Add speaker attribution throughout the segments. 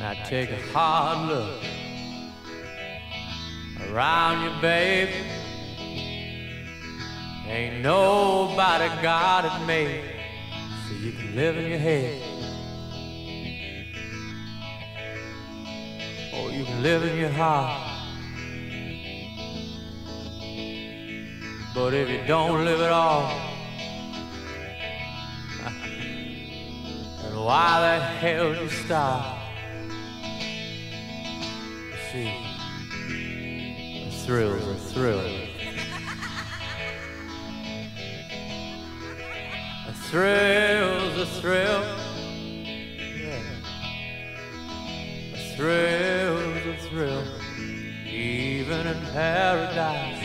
Speaker 1: Now take a hard look around you, baby. Ain't nobody got it made so you can live in your head. Or you can live in your heart. But if you don't live at all, then why the hell you start? A thrill's a thrill. A thrill's a thrill. Yeah. A thrill's a thrill. Even in paradise.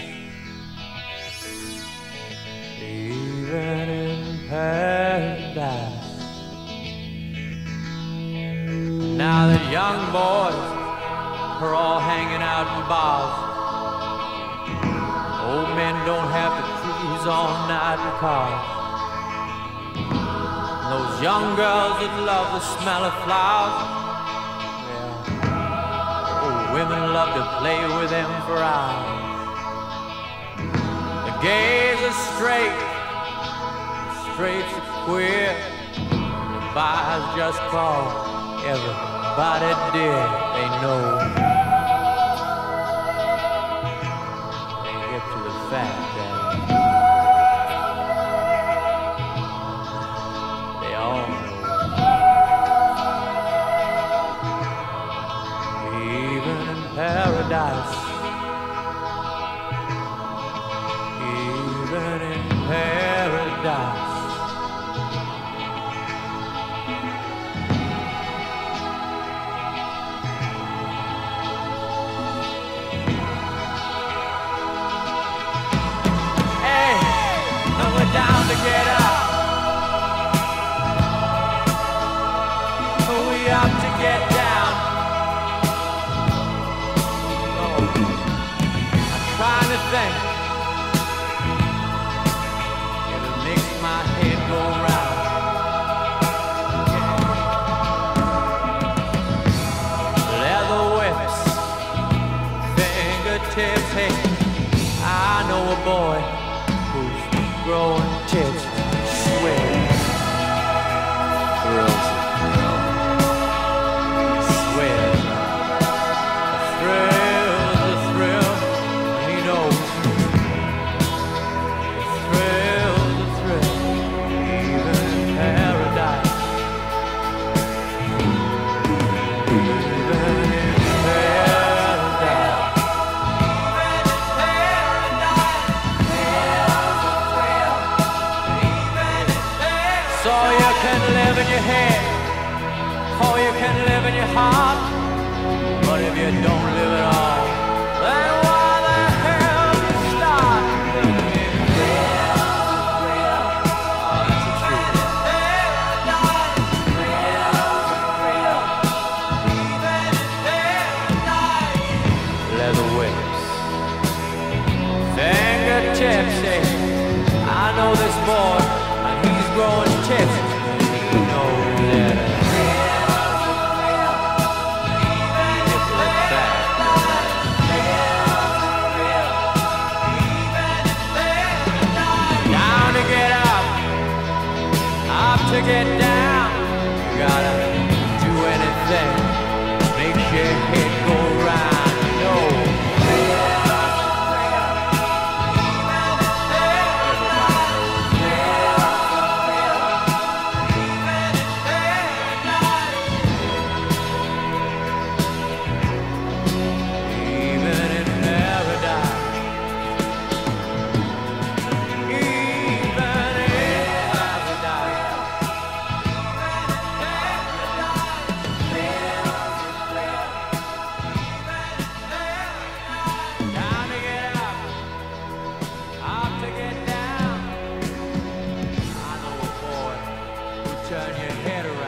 Speaker 1: Even in paradise. Now that young boys are all hanging out in bars. Old men don't have to cruise all night in cars. And those young girls that love the smell of flowers. Yeah. Old women love to play with them for hours. The gays are straight, the straights are queer. The bars just call everybody dear. They know. They get to the fact that they all know. Even in paradise. Even in paradise. Trying to think. It makes my head go round. Leather whips, fingertips, hey. I know a boy who's growing So you can live in your head, or you can live in your heart. But if you don't live at all, then why the hell you start living? Oh, that's the truth. Leather whips, fingertips. I know this boy, and he's growing to get down. Gotta head around.